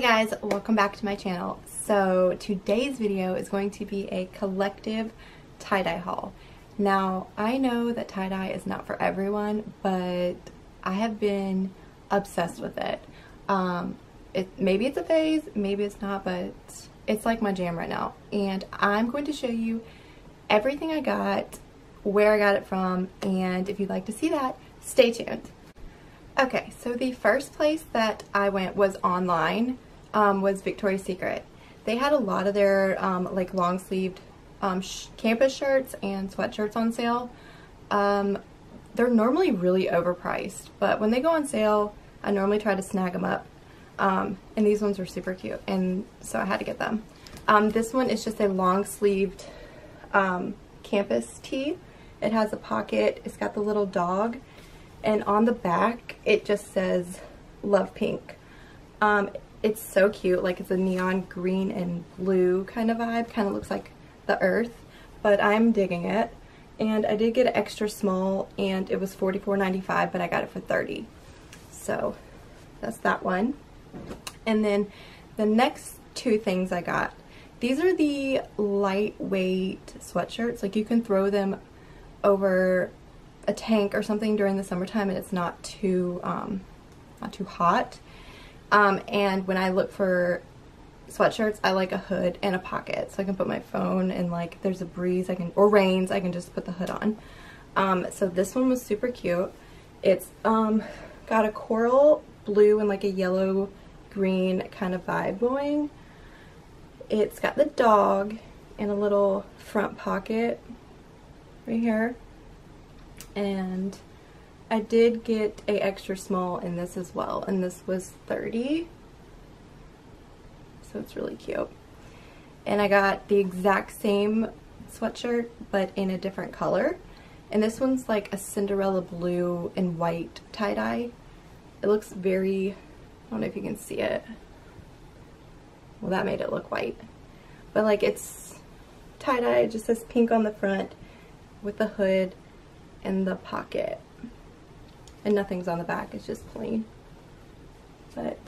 Hey guys, welcome back to my channel. So today's video is going to be a collective tie-dye haul. Now, I know that tie-dye is not for everyone, but I have been obsessed with it. Um, it maybe it's a phase, maybe it's not, but it's like my jam right now. And I'm going to show you everything I got, where I got it from, and if you'd like to see that, stay tuned. Okay, so the first place that I went was online, um, was Victoria's Secret. They had a lot of their um, like long sleeved um, sh campus shirts and sweatshirts on sale. Um, they're normally really overpriced, but when they go on sale, I normally try to snag them up. Um, and these ones were super cute, and so I had to get them. Um, this one is just a long sleeved campus tee. It has a pocket, it's got the little dog, and on the back it just says love pink um, it's so cute like it's a neon green and blue kind of vibe kind of looks like the earth but I'm digging it. And I did get an extra small and it was $44.95 but I got it for 30 so that's that one. And then the next two things I got these are the lightweight sweatshirts. Like you can throw them over a tank or something during the summertime and it's not too um, not too hot. Um, and when I look for sweatshirts, I like a hood and a pocket so I can put my phone and like there's a breeze I can or rains I can just put the hood on. Um, so this one was super cute. It's um, got a coral blue and like a yellow green kind of vibe going. It's got the dog and a little front pocket right here and I did get a extra small in this as well and this was 30 so it's really cute. And I got the exact same sweatshirt but in a different color. And this one's like a Cinderella blue and white tie-dye. It looks very I don't know if you can see it. Well that made it look white. But like it's tie-dye it just says pink on the front with the hood and the pocket. And nothing's on the back, it's just plain. But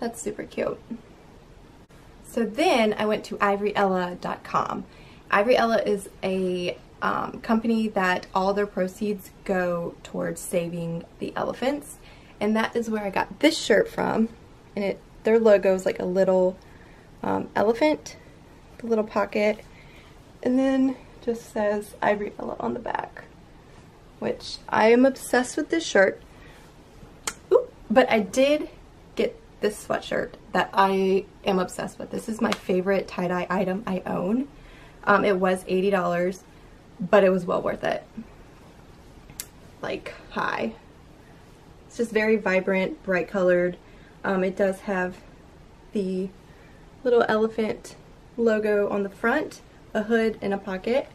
that's super cute. So then I went to ivoryella.com. Ivory Ella is a um, company that all their proceeds go towards saving the elephants. And that is where I got this shirt from. And it their logo is like a little um, elephant, the little pocket. And then just says Ivory Ella on the back, which I am obsessed with this shirt. Ooh, but I did get this sweatshirt that I am obsessed with. This is my favorite tie-dye item I own. Um, it was $80, but it was well worth it. Like, hi. It's just very vibrant, bright colored. Um, it does have the little elephant logo on the front a hood and a pocket.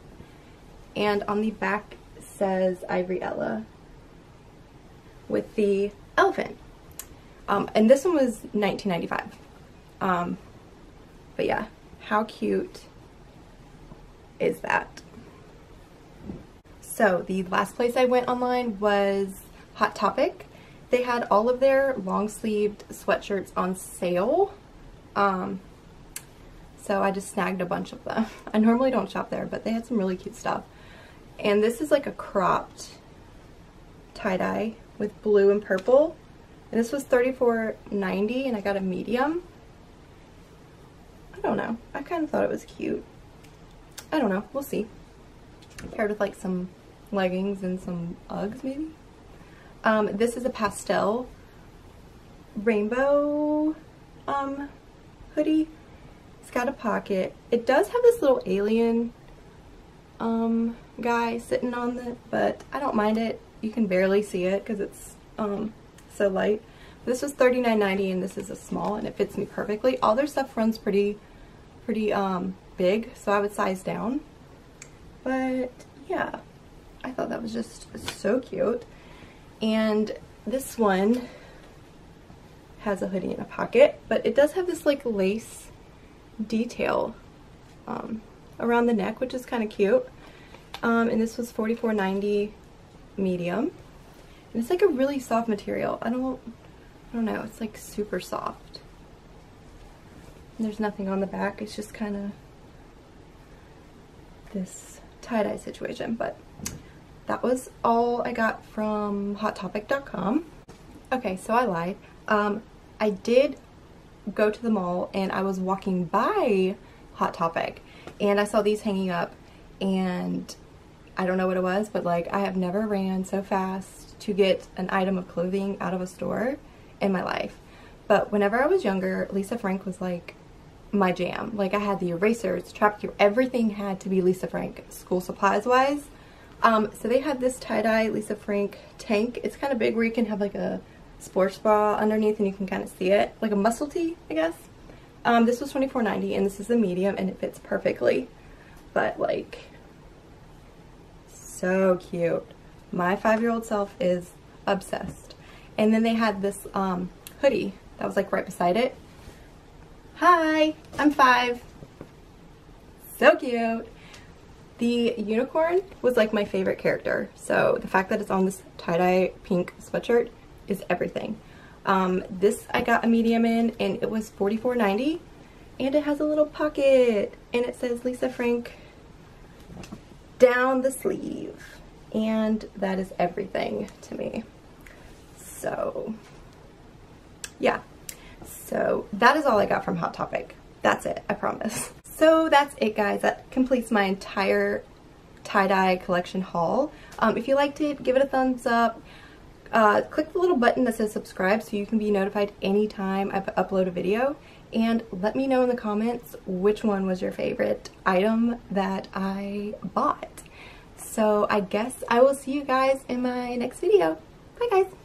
And on the back says Ivory Ella with the elephant. Um, and this one was 19.95. Um, but yeah, how cute is that? So the last place I went online was Hot Topic. They had all of their long sleeved sweatshirts on sale. Um, so I just snagged a bunch of them. I normally don't shop there, but they had some really cute stuff. And this is like a cropped tie-dye with blue and purple. And this was $34.90 and I got a medium. I don't know. I kind of thought it was cute. I don't know. We'll see. Paired with like some leggings and some Uggs maybe. Um, this is a pastel rainbow um, hoodie it's got a pocket. It does have this little alien um, guy sitting on it, but I don't mind it. You can barely see it because it's um, so light. This was $39.90 and this is a small and it fits me perfectly. All their stuff runs pretty, pretty um, big, so I would size down. But yeah, I thought that was just so cute. And this one has a hoodie in a pocket, but it does have this like lace detail um, around the neck, which is kind of cute. Um, and this was $44.90 medium. And it's like a really soft material. I don't, I don't know, it's like super soft. There's nothing on the back. It's just kind of this tie-dye situation. But that was all I got from HotTopic.com. Okay, so I lied. Um, I did go to the mall and I was walking by Hot Topic and I saw these hanging up and I don't know what it was, but like I have never ran so fast to get an item of clothing out of a store in my life. But whenever I was younger, Lisa Frank was like my jam. Like I had the erasers, Trapper Keeper, everything had to be Lisa Frank school supplies wise. Um, so they had this tie-dye Lisa Frank tank. It's kind of big where you can have like a sports bra underneath and you can kind of see it. Like a muscle tee, I guess. Um, this was $24.90 and this is a medium and it fits perfectly. But like, so cute. My five-year-old self is obsessed. And then they had this um, hoodie that was like right beside it. Hi, I'm five. So cute. The unicorn was like my favorite character. So the fact that it's on this tie-dye pink sweatshirt is everything. Um, this I got a medium in and it was $44.90 and it has a little pocket and it says Lisa Frank down the sleeve and that is everything to me. So yeah, so that is all I got from Hot Topic. That's it, I promise. So that's it guys, that completes my entire tie-dye collection haul. Um, if you liked it, give it a thumbs up. Uh, click the little button that says subscribe so you can be notified anytime I upload a video. And let me know in the comments which one was your favorite item that I bought. So I guess I will see you guys in my next video. Bye guys!